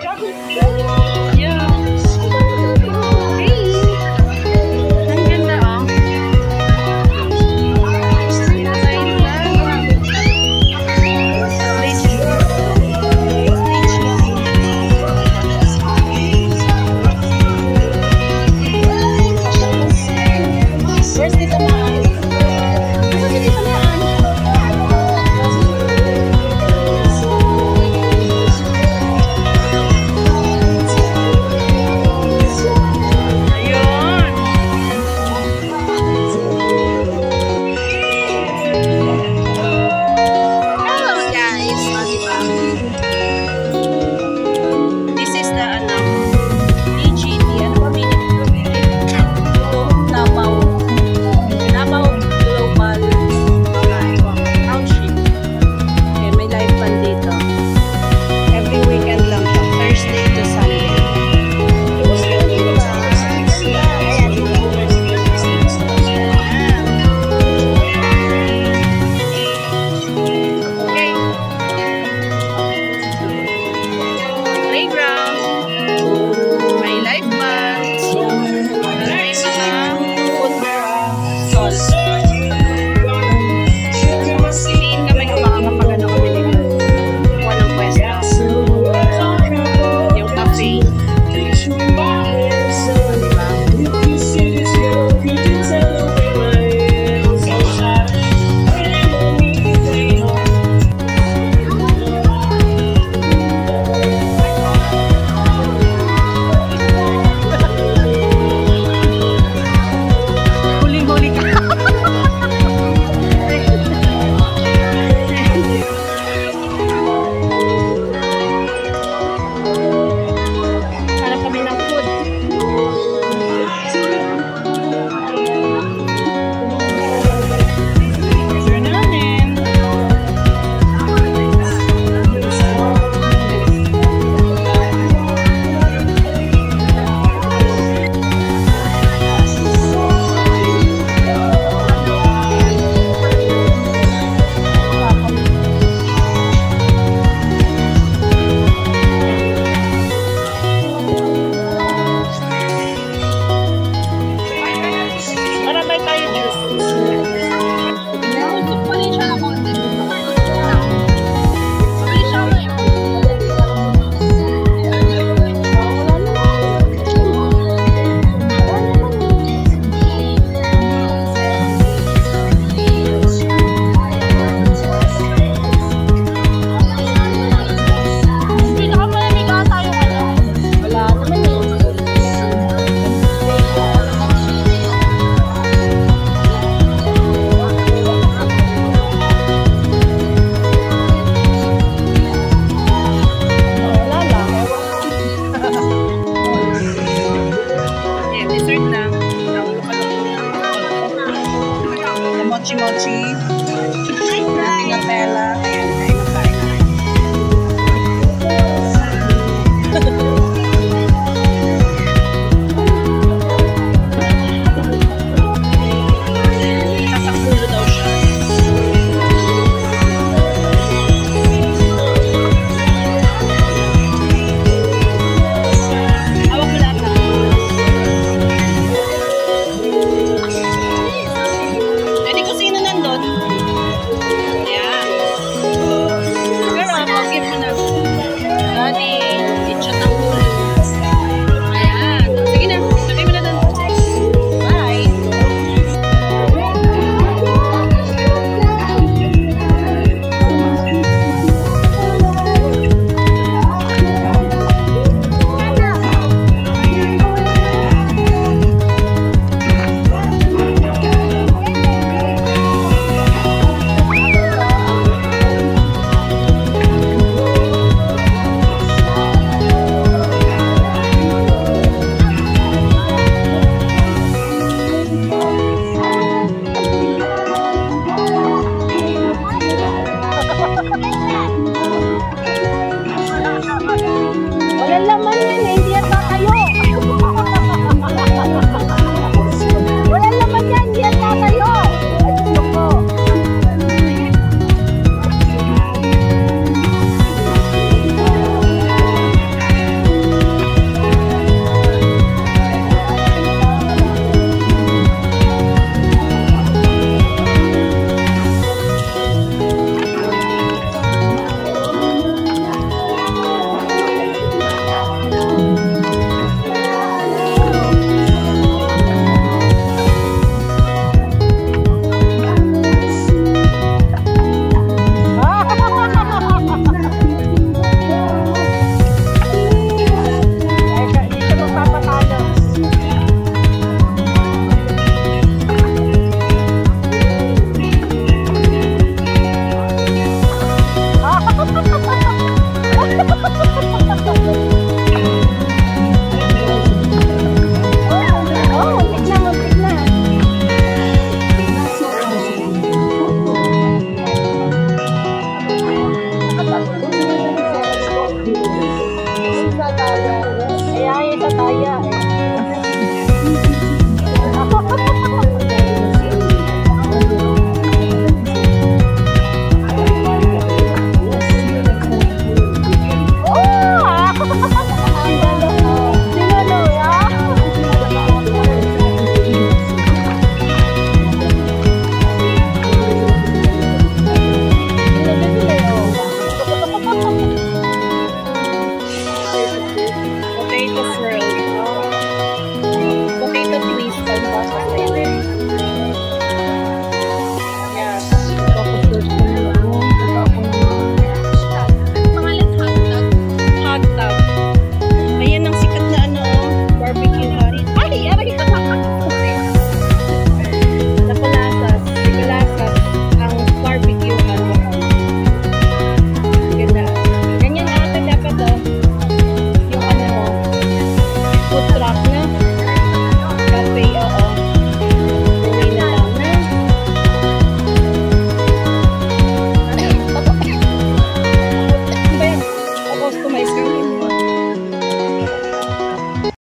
Yeah. Ha ha ha!